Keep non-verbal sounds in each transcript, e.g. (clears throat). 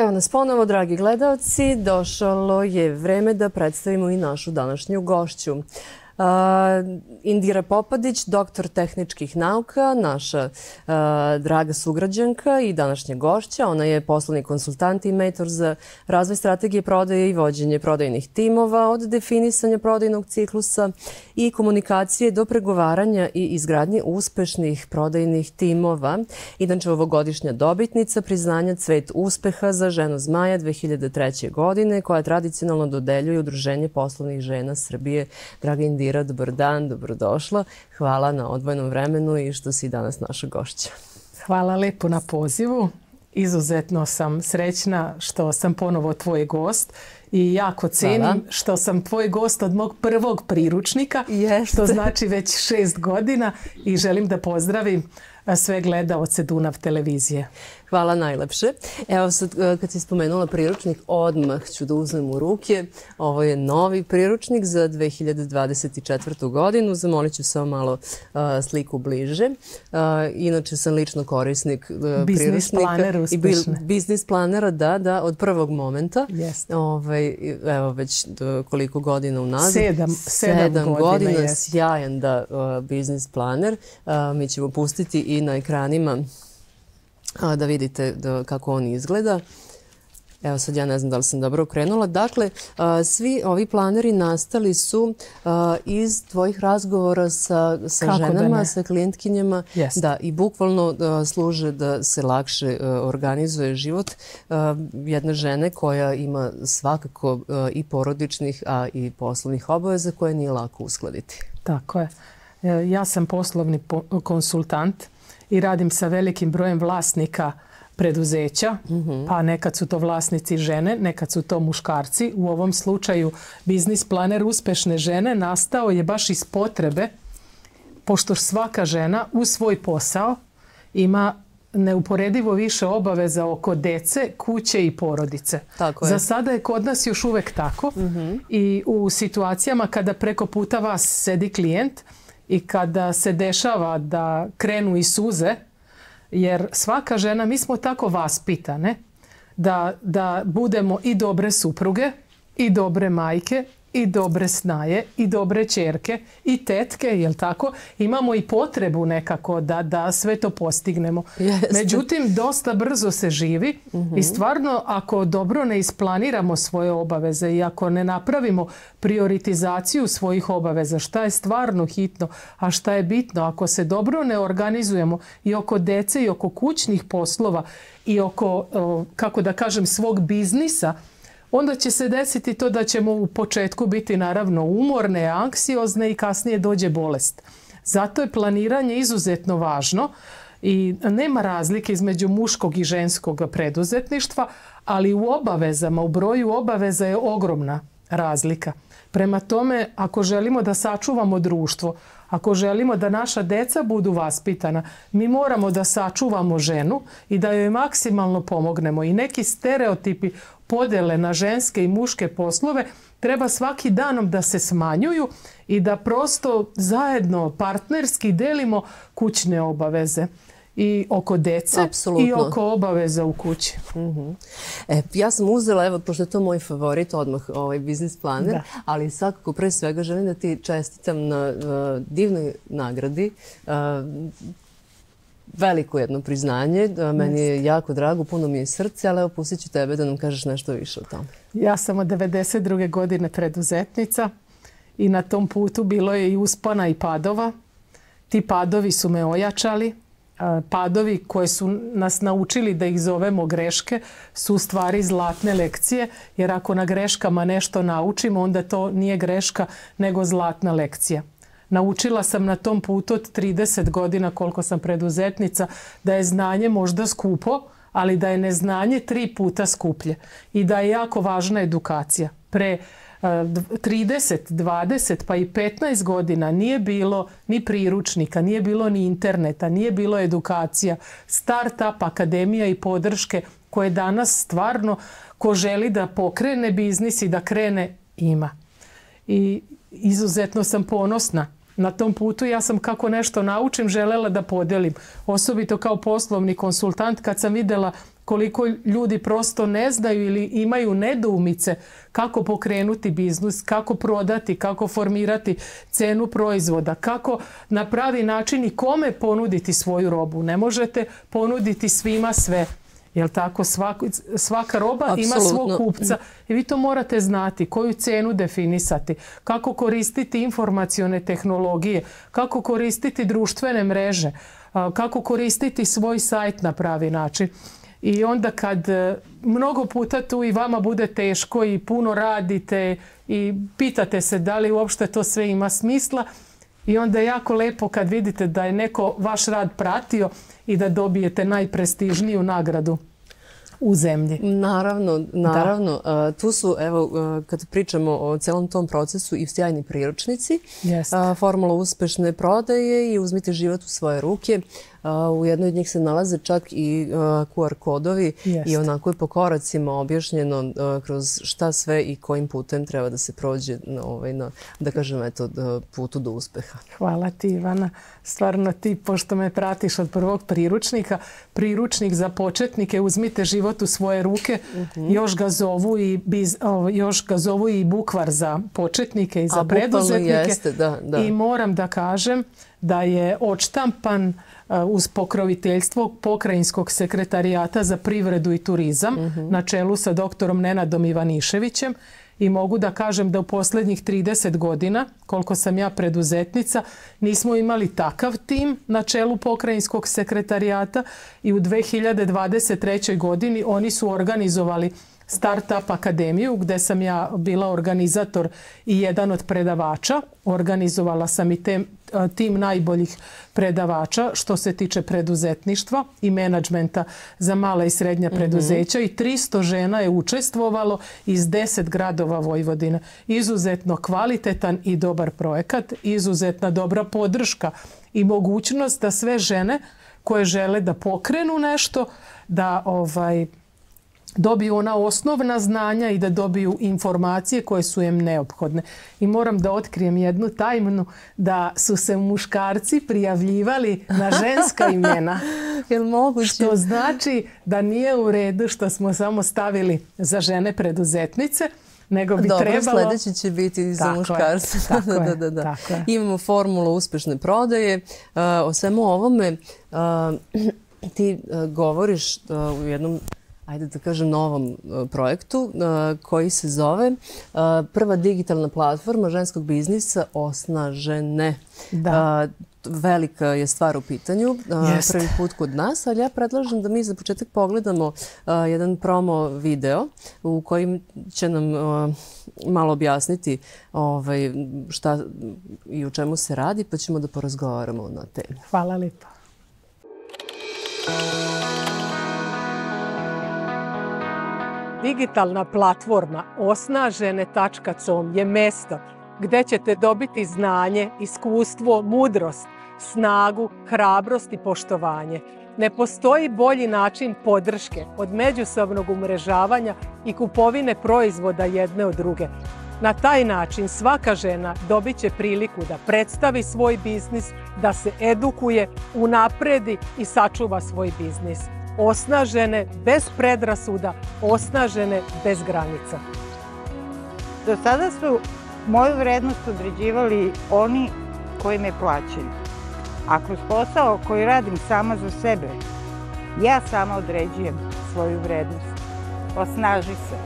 Evo nas ponovo, dragi gledalci, došlo je vreme da predstavimo i našu današnju gošću. Indira Popadić, doktor tehničkih nauka, naša draga sugrađanka i današnja gošća. Ona je poslovni konsultant i mentor za razvoj strategije prodaje i vođenje prodajnih timova od definisanja prodajnog ciklusa i komunikacije do pregovaranja i izgradnje uspešnih prodajnih timova. Inače, ovogodišnja dobitnica priznanja Cvet uspeha za ženu Zmaja 2003. godine koja tradicionalno dodeljuje Udruženje poslovnih žena Srbije. Draga Indira, Indira, dobar dan, dobrodošla. Hvala na odvojnom vremenu i što si danas naša gošća. Hvala lepo na pozivu. Izuzetno sam srećna što sam ponovo tvoj gost i jako cenim što sam tvoj gost od mog prvog priručnika, što znači već šest godina i želim da pozdravim sve gledaoce Dunav televizije. Hvala najlepše. Evo sad e, kad si spomenula priručnik, odmah ću da uzmem u ruke. Ovo je novi priručnik za 2024. godinu. Zamolit ću samo malo e, sliku bliže. E, inače sam lično korisnik Biznis planer uspešne. biznis planera, da, da, od prvog momenta. Jeste. Ovaj, evo već koliko godina unazad. Sedam, sedam, godina. Sjajan da biznis planer. Mi ćemo pustiti i na ekranima da vidite kako on izgleda. Evo sad ja ne znam da li sam dobro okrenula. Dakle, svi ovi planeri nastali su iz tvojih razgovora sa, ženama, sa klijentkinjama. Da, I bukvalno služe da se lakše organizuje život jedne žene koja ima svakako i porodičnih, a i poslovnih obaveza koje nije lako uskladiti. Tako je. E, ja sam poslovni konsultant i radim sa velikim brojem vlasnika preduzeća, mhm. pa nekad su to vlasnici žene, nekad su to muškarci. U ovom slučaju biznis planer uspešne žene nastao je baš iz potrebe, pošto svaka žena u svoj posao ima neuporedivo više obaveza oko dece, kuće i porodice. Tako je. Za sada je kod nas još uvek tako mhm. i u situacijama kada preko puta vas sedi klijent, i kada se dešava da krenu i suze, jer svaka žena, mi smo tako vaspitane da, da budemo i dobre supruge i dobre majke i dobre snaje i dobre čerke i tetke, jel tako? Imamo i potrebu nekako da, da sve to postignemo. Međutim, dosta brzo se živi i mhm. stvarno ako dobro ne isplaniramo svoje obaveze i ako ne napravimo prioritizaciju svojih obaveza, šta je stvarno hitno, a šta je bitno, ako se dobro ne organizujemo i oko dece i oko kućnih poslova i oko, kako da kažem, svog biznisa, onda će se desiti to da ćemo u početku biti naravno umorne, anksiozne i kasnije dođe bolest. Zato je planiranje izuzetno važno i nema razlike između muškog i ženskog preduzetništva, ali u obavezama, u broju obaveza je ogromna razlika. Prema tome, ako želimo da sačuvamo društvo, ako želimo da naša deca budu vaspitana, mi moramo da sačuvamo ženu i da joj maksimalno pomognemo. I neki stereotipi podele na ženske i muške poslove treba svaki danom da se smanjuju i da prosto zajedno partnerski delimo kućne obaveze i oko dece i oko obaveza u kući. Mhm. e, ja sam uzela, evo, pošto je to moj favorit, odmah ovaj biznis planer, ali svakako pre svega želim da ti čestitam na divnoj nagradi. Uh, veliko jedno priznanje. Meni je jako drago, puno mi je srce, ali evo pustit ću tebe da nam kažeš nešto više o tome. Ja sam od 92. godine preduzetnica i na tom putu bilo je i uspana i padova. Ti padovi su me ojačali. Padovi koje su nas naučili da ih zovemo greške su u stvari zlatne lekcije, jer ako na greškama nešto naučimo, onda to nije greška, nego zlatna lekcija. Naučila sam na tom putu od 30 godina koliko sam preduzetnica da je znanje možda skupo, ali da je neznanje tri puta skuplje i da je jako važna edukacija. Pre 30, e, 20 pa i 15 godina nije bilo ni priručnika, nije bilo ni interneta, nije bilo edukacija, start-up, akademija i podrške koje danas stvarno ko želi da pokrene biznis i da krene ima. I izuzetno sam ponosna na tom putu ja sam kako nešto naučim želela da podelim. Osobito kao poslovni konsultant kad sam vidjela koliko ljudi prosto ne znaju ili imaju nedoumice kako pokrenuti biznis, kako prodati, kako formirati cenu proizvoda, kako na pravi način i kome ponuditi svoju robu. Ne možete ponuditi svima sve. Jel tako? svaka roba ima svog kupca i vi to morate znati. Koju cenu definisati? Kako koristiti informacione tehnologije? Kako koristiti društvene mreže? Kako koristiti svoj sajt na pravi način? I onda kad e, mnogo puta tu i vama bude teško i puno radite i pitate se da li uopšte to sve ima smisla i onda je jako lepo kad vidite da je neko vaš rad pratio i da dobijete najprestižniju nagradu u zemlji. Naravno, naravno. tu su, evo, kad pričamo o celom tom procesu i sjajni priručnici, formula uspešne prodaje i uzmite život u svoje ruke. U jednoj od njih se nalaze čak i QR kodovi i onako je po koracima objašnjeno kroz šta sve i kojim putem treba da se prođe na, ovaj, na da kažem, eto, putu do uspeha. Hvala ti, Ivana. Stvarno ti, pošto me pratiš od prvog priručnika, priručnik za početnike, uzmite život u svoje ruke, mhm. još ga zovu i još ga zovu i bukvar za početnike i za preduzetnike. I moram da kažem da je odštampan uz pokroviteljstvo Pokrajinskog sekretarijata za privredu i turizam mhm. na čelu sa doktorom Nenadom Ivaniševićem i mogu da kažem da u posljednjih 30 godina, koliko sam ja preduzetnica, nismo imali takav tim na čelu pokrajinskog sekretarijata i u 2023. godini oni su organizovali Startup akademiju gdje sam ja bila organizator i jedan od predavača. Organizovala sam i tim najboljih predavača što se tiče preduzetništva i menadžmenta za mala i srednja mhm. preduzeća i 300 žena je učestvovalo iz 10 gradova Vojvodine. Izuzetno kvalitetan i dobar projekat, izuzetna dobra podrška i mogućnost da sve žene koje žele da pokrenu nešto, da ovaj dobiju ona osnovna znanja i da dobiju informacije koje su im neophodne. I moram da otkrijem jednu tajmnu da su se muškarci prijavljivali na ženska (laughs) imena. Jel moguće? Što znači da nije u redu što smo samo stavili za žene preduzetnice, nego bi Dobro, trebalo... sljedeći će biti za muškarce. (laughs) da, da, da, Imamo formulu uspješne prodaje. Uh, o svemu ovome uh, (clears throat) ti uh, govoriš u jednom ajde da kažem, novom e, projektu e, koji se zove e, prva digitalna platforma ženskog biznisa Osnažene. Da. Velika je stvar u pitanju, prvi put kod nas, ali ja predlažem da mi za početak pogledamo jedan promo video u kojim će nam malo objasniti ovaj, šta i o čemu se radi, pa ćemo da porazgovaramo na temi. Hvala lijepo. Digitalna platforma osnažene.com je mesto gdje ćete dobiti znanje, iskustvo, mudrost, snagu, hrabrost i poštovanje. Ne postoji bolji način podrške od međusobnog umrežavanja i kupovine proizvoda jedne od druge. Na taj način svaka žena dobit će priliku da predstavi svoj biznis, da se edukuje, unapredi i sačuva svoj biznis osnažene bez predrasuda, osnažene bez granica. Do sada su moju vrednost određivali oni koji me plaćaju. A kroz posao koji radim sama za sebe, ja sama određujem svoju vrednost. Osnaži se.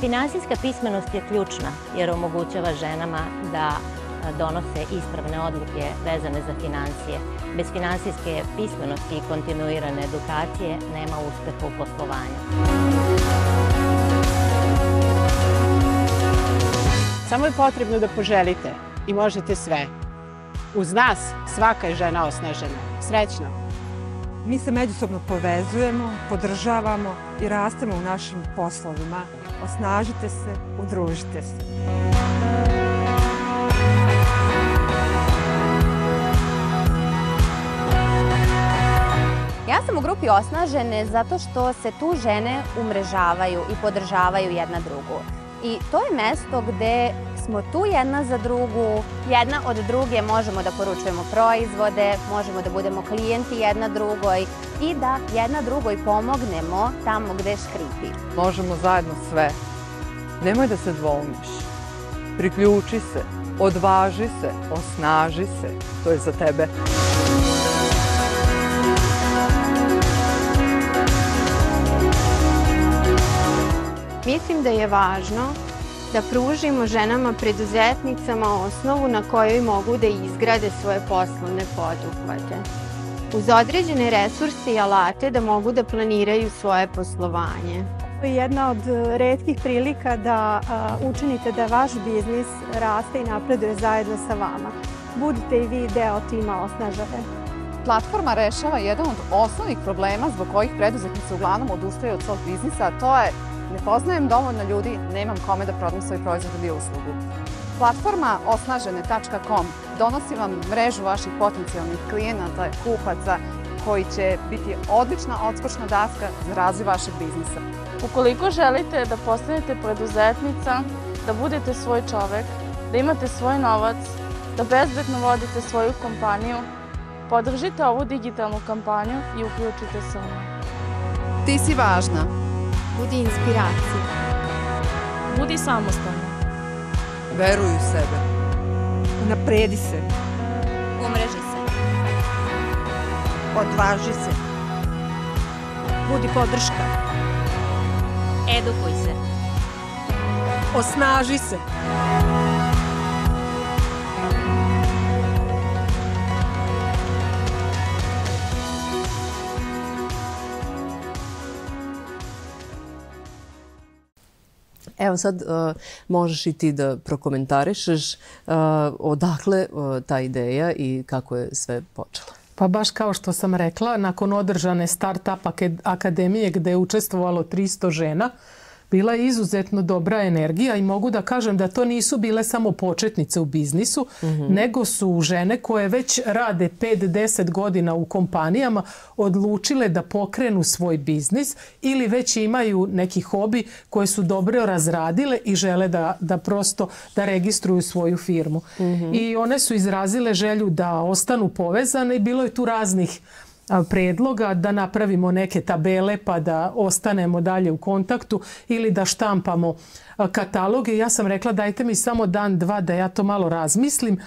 Finansijska pismenost je ključna jer omogućava ženama da donose ispravne odluke vezane za financije. Bez finansijske pismenosti i kontinuirane edukacije nema uspeha u poslovanju. Samo je potrebno da poželite i možete sve. Uz nas svaka je žena osnažena. Srećno! Mi se međusobno povezujemo, podržavamo i rastemo u našim poslovima. Osnažite se, udružite se. Ja sam u grupi Osnažene zato što se tu žene umrežavaju i podržavaju jedna drugu. I to je mesto gdje smo tu jedna za drugu, jedna od druge možemo da poručujemo proizvode, možemo da budemo klijenti jedna drugoj i da jedna drugoj pomognemo tamo gde škripi. Možemo zajedno sve. Nemoj da se dvoumiš. Priključi se, odvaži se, osnaži se. To je za tebe. Mislim da je važno da pružimo ženama preduzetnicama osnovu na kojoj mogu da izgrade svoje poslovne poduhvate. Uz određene resurse i alate da mogu da planiraju svoje poslovanje. To je jedna od redkih prilika da a, učinite da vaš biznis raste i napreduje zajedno sa vama. Budite i vi deo tima Osnažave. Platforma rešava jedan od osnovnih problema zbog kojih preduzetnici uglavnom odustaju od svog biznisa, a to je ne poznajem dovoljno ljudi, nemam kome da prodam svoj proizvod ili uslugu. Platforma osnažene.com donosi vam mrežu vaših potencijalnih klijenata, kupaca, koji će biti odlična odskočna daska za razvoj vašeg biznisa. Ukoliko želite da postanete preduzetnica, da budete svoj čovek, da imate svoj novac, da bezbedno vodite svoju kompaniju, podržite ovu digitalnu kampanju i uključite se u nju. Ti si važna. Budi inspiracija. Budi samostalna. Veruj u sebe. Napredi se. Umreži se. Odvaži se. Budi podrška. Edukuj se. Osnaži se. Evo sad uh, možeš i ti da prokomentarišeš uh, odakle uh, ta ideja i kako je sve počelo. Pa baš kao što sam rekla, nakon održane Startup akademije gde je učestvovalo 300 žena, bila je izuzetno dobra energija i mogu da kažem da to nisu bile samo početnice u biznisu, mm -hmm. nego su žene koje već rade 5-10 godina u kompanijama odlučile da pokrenu svoj biznis ili već imaju neki hobi koje su dobro razradile i žele da, da prosto da registruju svoju firmu. Mm -hmm. I one su izrazile želju da ostanu povezane i bilo je tu raznih predloga da napravimo neke tabele pa da ostanemo dalje u kontaktu ili da štampamo kataloge. Ja sam rekla dajte mi samo dan, dva da ja to malo razmislim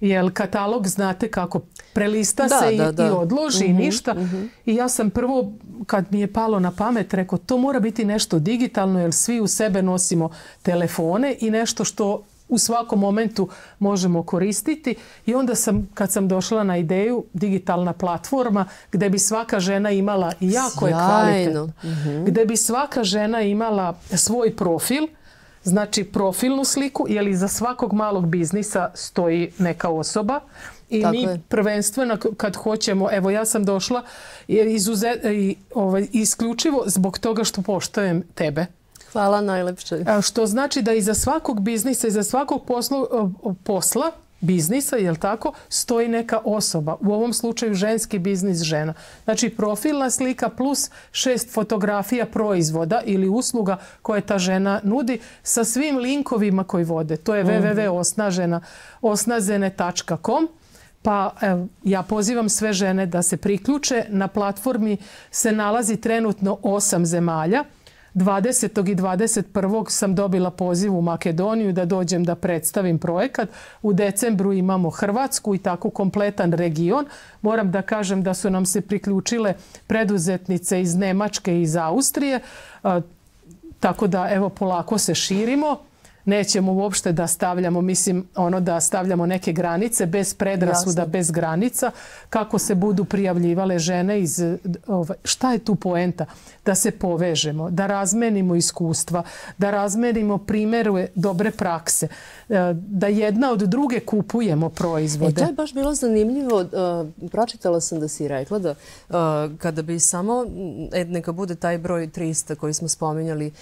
jer katalog znate kako prelista da, se da, i, da. i odloži uh -huh, i ništa. Uh -huh. I ja sam prvo kad mi je palo na pamet rekao to mora biti nešto digitalno jer svi u sebe nosimo telefone i nešto što u svakom momentu možemo koristiti. I onda sam, kad sam došla na ideju, digitalna platforma gde bi svaka žena imala, i jako je kvalitetno, mm -hmm. gde bi svaka žena imala svoj profil, znači profilnu sliku, jer iza svakog malog biznisa stoji neka osoba. I Tako mi je. prvenstveno kad hoćemo, evo ja sam došla izuzet, i, ovaj, isključivo zbog toga što poštojem tebe Hvala najlepše. Što znači da iza svakog biznisa, iza svakog posla, posla biznisa, jel tako, stoji neka osoba. U ovom slučaju ženski biznis žena. Znači profilna slika plus šest fotografija proizvoda ili usluga koje ta žena nudi sa svim linkovima koji vode. To je mm. www.osnažene.com. Pa ja pozivam sve žene da se priključe. Na platformi se nalazi trenutno osam zemalja. 20. i 21. sam dobila poziv u Makedoniju da dođem da predstavim projekat. U decembru imamo Hrvatsku i tako kompletan region. Moram da kažem da su nam se priključile preduzetnice iz Nemačke i iz Austrije. Tako da evo polako se širimo nećemo uopšte da stavljamo, mislim, ono da stavljamo neke granice bez predrasuda, Jasne. bez granica, kako se budu prijavljivale žene iz, ovaj, šta je tu poenta? Da se povežemo, da razmenimo iskustva, da razmenimo primere dobre prakse, e, da jedna od druge kupujemo proizvode. E, to je baš bilo zanimljivo. Uh, pročitala sam da si rekla da uh, kada bi samo, e, neka bude taj broj 300 koji smo spominjali,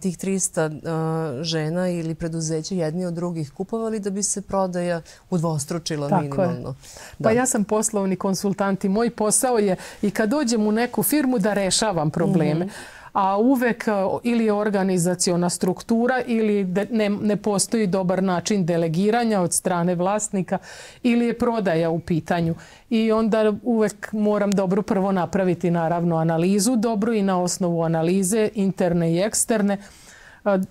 tih 300 uh, žena i ili preduzeće jedni od drugih kupovali da bi se prodaja udvostručila Tako minimalno. Je. Pa ja sam poslovni konsultant i moj posao je i kad dođem u neku firmu da rešavam probleme. Mhm. A uvek e, ili je organizaciona struktura ili de- ne, ne postoji dobar način delegiranja od strane vlasnika ili je prodaja u pitanju. I onda uvek moram dobro prvo napraviti naravno analizu dobru i na osnovu analize interne i eksterne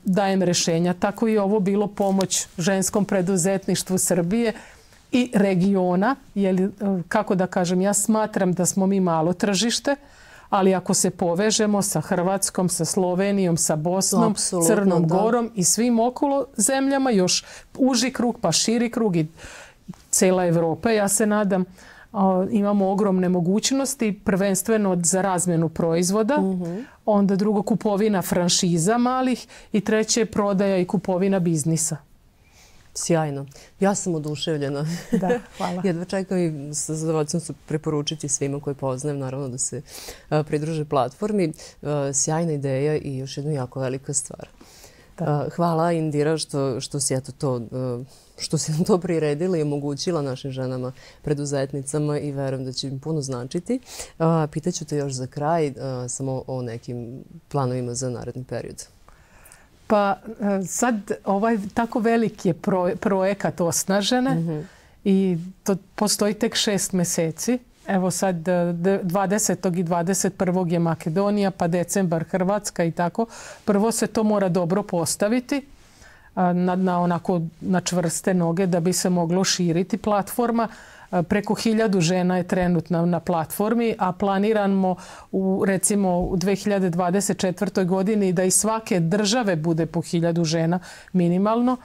dajem rešenja. Tako i ovo bilo pomoć ženskom preduzetništvu Srbije i regiona, jer, kako da kažem, ja smatram da smo mi malo tržište, ali ako se povežemo sa Hrvatskom, sa Slovenijom, sa Bosnom, Apsolutno, Crnom da. Gorom i svim okolo zemljama, još uži krug pa širi krug i cela Evropa, ja se nadam, imamo ogromne mogućnosti, prvenstveno za razmenu proizvoda, onda drugo kupovina franšiza malih i treće prodaja i kupovina biznisa. Sjajno. Ja sam oduševljena. Da, hvala. (laughs) Jedva čekam i sa zadovoljstvom su preporučiti svima koji poznajem, naravno da se pridruže platformi. Sjajna ideja i još jedna jako velika stvar. Hvala Indira što, što si eto to a, što si nam to priredila i omogućila našim ženama preduzetnicama i verujem da će im puno značiti. Pitaću te još za kraj a, samo o nekim planovima za naredni period. Pa e, sad ovaj tako veliki je pro, projekat osnažene i to postoji tek šest meseci. Evo sad e, d- 20. i 21. je Makedonija, pa decembar Hrvatska i tako. Prvo se to mora dobro postaviti a, na, na onako na čvrste noge da bi se moglo širiti platforma. A, Preko hiljadu žena je trenutno na platformi, a planiramo u recimo u 2024. godini da i svake države bude po hiljadu žena minimalno.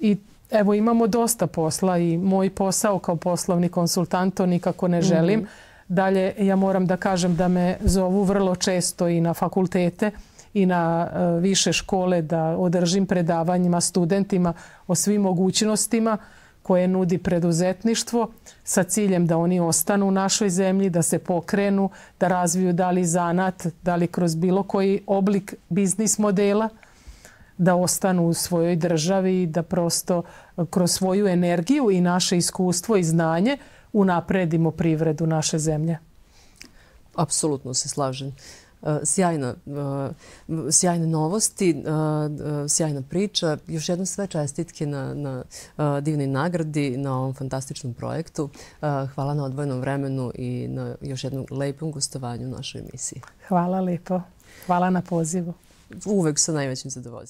I evo imamo dosta posla i moj posao kao poslovni konsultant to nikako ne želim. Dalje ja moram da kažem da me zovu vrlo često i na fakultete i na e, više škole da održim predavanjima studentima o svim mogućnostima koje nudi preduzetništvo sa ciljem da oni ostanu u našoj zemlji, da se pokrenu, da razviju da li zanat, da li kroz bilo koji oblik biznis modela, da ostanu u svojoj državi i da prosto kroz svoju energiju i naše iskustvo i znanje unapredimo privredu naše zemlje. Apsolutno se slažem. E, Sjajna, e, sjajne novosti, sjajna priča. Još jednom sve čestitke na, na divnoj nagradi, na ovom fantastičnom projektu. Hvala na odvojenom vremenu i na još jednom lepom gostovanju u našoj emisiji. Hvala lepo. Hvala na pozivu. Uvek sa najvećim zadovoljstvom.